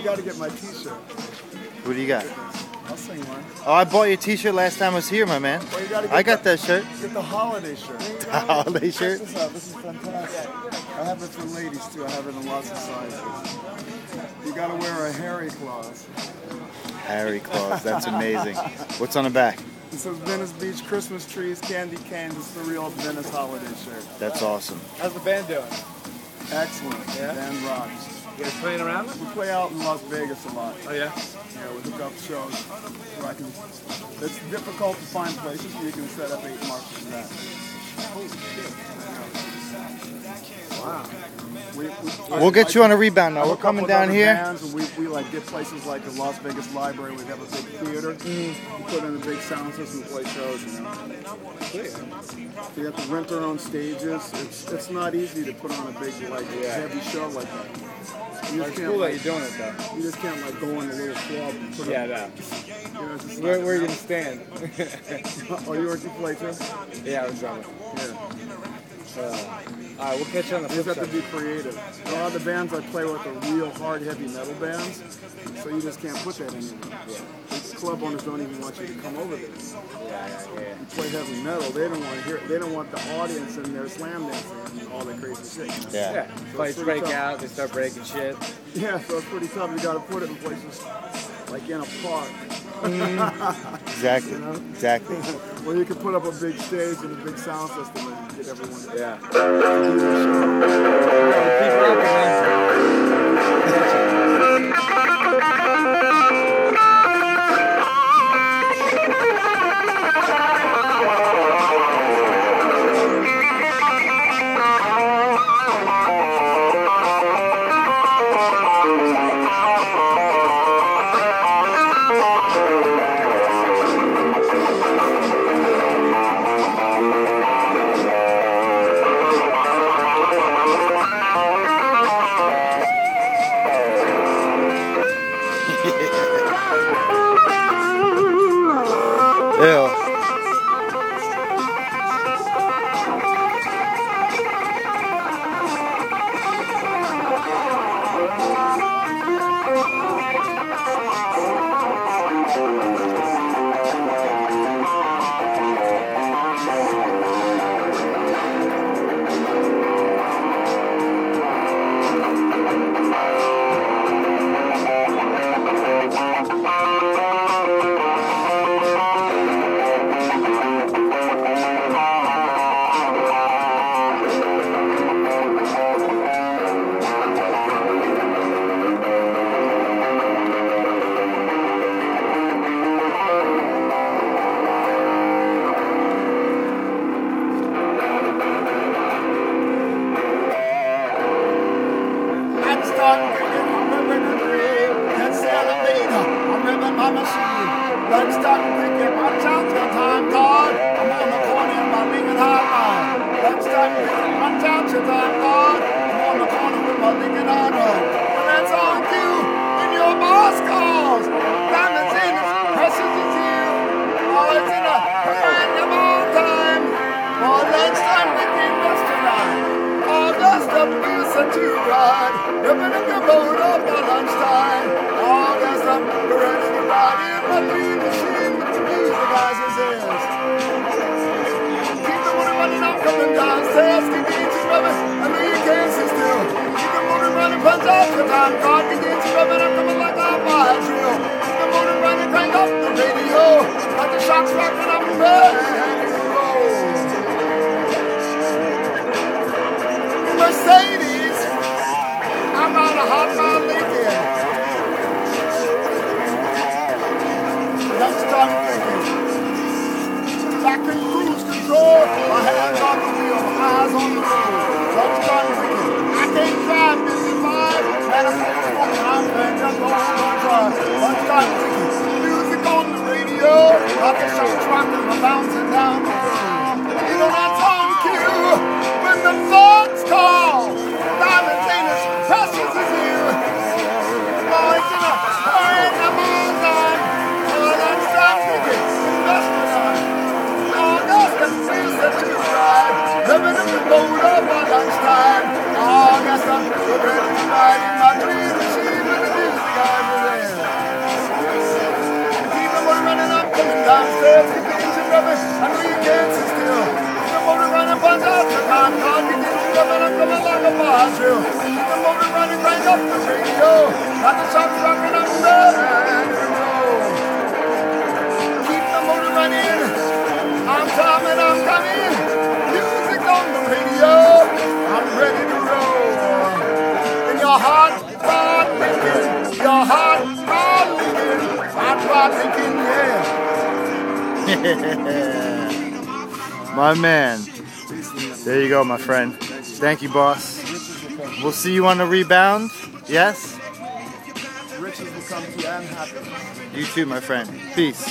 you got to get my T-shirt. What do you got? I'll sing one. Oh, I bought your T-shirt last time I was here, my man. Well, I got the- that shirt. Get the holiday shirt. The holiday shirt. This out. This is fantastic. I have it for ladies too. I have it in lots of sizes. You gotta wear a Harry Claus. Harry Claus. That's amazing. What's on the back? It says Venice Beach Christmas trees, candy canes. It's the real Venice holiday shirt. That's awesome. How's the band doing? Excellent. Yeah? Band rocks. You guys playing around? We play out in Las Vegas a lot. Oh yeah. Yeah, we hook up shows. Where I can, it's difficult to find places where you can set up eight marks for that. Wow. We, we, We'll get you on a rebound now. We're coming down here. we, we like get places like the Las Vegas Library. We have a big theater. Mm-hmm. We put in a big sound system, play shows. You know, yeah. you have to rent our own stages. It's it's not easy to put on a big like heavy show like that. You It's cool can't that you're doing it though. you just can't like go in a little club and put Yeah, no. you know, just Where, where are you gonna stand? Oh, you already play too? yeah, I was drumming. Yeah. Uh, all right, we'll catch you on the You flip just have to be creative. A lot of the bands I play with are real hard, heavy metal bands, so you just can't put that anywhere. The club owners don't even want you to come over there. Yeah, yeah, yeah. You play heavy metal, they don't want to hear. They don't want the audience in there slam dancing and all that crazy shit. Yeah. Yeah, fights break tough. out, they start breaking shit. Yeah, so it's pretty tough. You got to put it in places like in a park, mm-hmm. Exactly. Exactly. well, you can put up a big stage and a big sound system and get everyone to Yeah. Let's start thinking, watch out, your time card. I'm on the corner in my Lincoln High line. Let's start thinking, watch out, your time card. I'm on the corner with my Lincoln High line. And that's on you when your boss calls. Diamonds in his precious is you. Oh, it's in a random time. Oh, let's start thinking restaurant. Oh, just a piece of up the road up by lunchtime. Oh, a Mercedes. I'm on a hot rod Let's start. Music on the radio, shot rocking, I'm bouncing down the road. You know that's on cue when the service, and we can't still. The motor running, punch out the time, God. Keep the motor running, coming like a fire drill. The motor running, crank up the radio. Got the shots rocking, I'm ready My man. There you go, my friend. Thank you, boss. We'll see you on the rebound. Yes? Riches will come to you and happiness. You too, my friend. Peace.